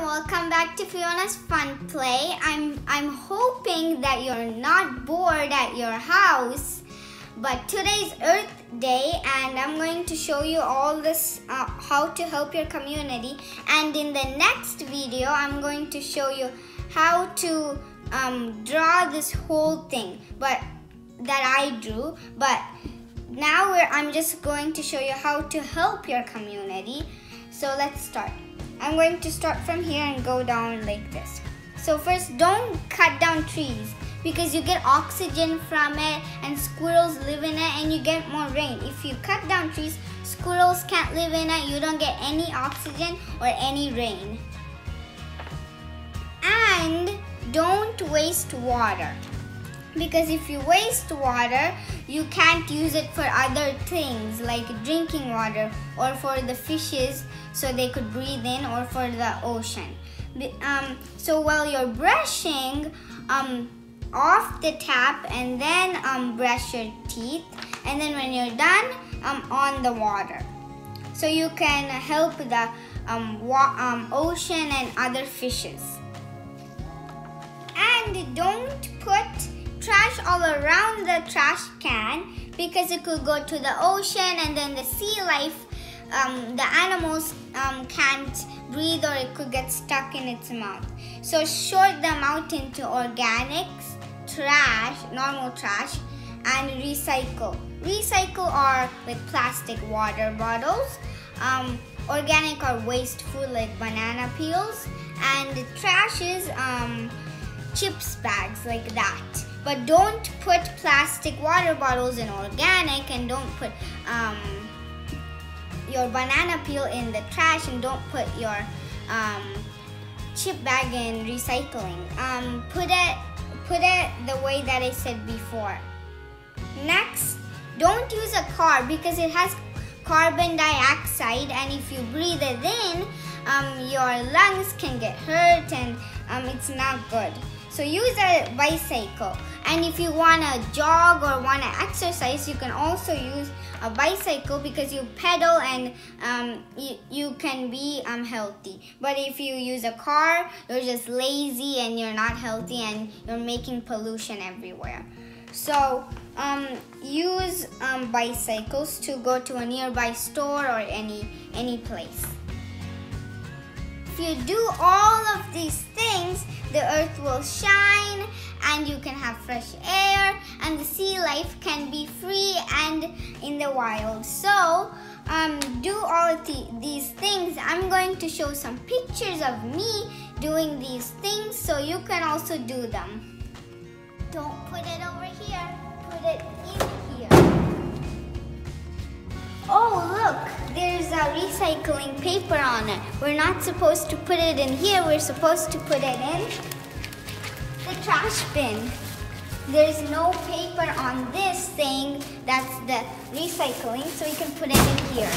welcome back to Fiona's Fun Play. I'm I'm hoping that you're not bored at your house. But today's Earth Day and I'm going to show you all this uh, how to help your community and in the next video I'm going to show you how to um, draw this whole thing but that I drew but now I'm just going to show you how to help your community so let's start. I'm going to start from here and go down like this. So first, don't cut down trees because you get oxygen from it and squirrels live in it and you get more rain. If you cut down trees, squirrels can't live in it, you don't get any oxygen or any rain. And don't waste water because if you waste water you can't use it for other things like drinking water or for the fishes so they could breathe in or for the ocean. Um, so while you're brushing um, off the tap and then um, brush your teeth and then when you're done um, on the water. So you can help the um, um, ocean and other fishes. And don't trash all around the trash can because it could go to the ocean and then the sea life um, the animals um, can't breathe or it could get stuck in its mouth. So sort them out into organics trash normal trash and recycle. Recycle are with plastic water bottles. Um, organic are waste food like banana peels. And trash is um, chips bags like that but don't put plastic water bottles in organic and don't put um, your banana peel in the trash and don't put your um, chip bag in recycling. Um, put it put it the way that I said before. Next, don't use a car because it has carbon dioxide and if you breathe it in, um, your lungs can get hurt and um, it's not good. So use a bicycle. And if you want to jog or want to exercise, you can also use a bicycle because you pedal and um, you, you can be um, healthy. But if you use a car, you're just lazy and you're not healthy and you're making pollution everywhere. So um, use um, bicycles to go to a nearby store or any any place. If you do all of these things, the earth will shine and you can have fresh air and the sea life can be free and in the wild. So, um, do all the, these things. I'm going to show some pictures of me doing these things so you can also do them. Don't put it over here, put it in here. Recycling paper on it. We're not supposed to put it in here, we're supposed to put it in the trash bin. There's no paper on this saying that's the recycling, so we can put it in here.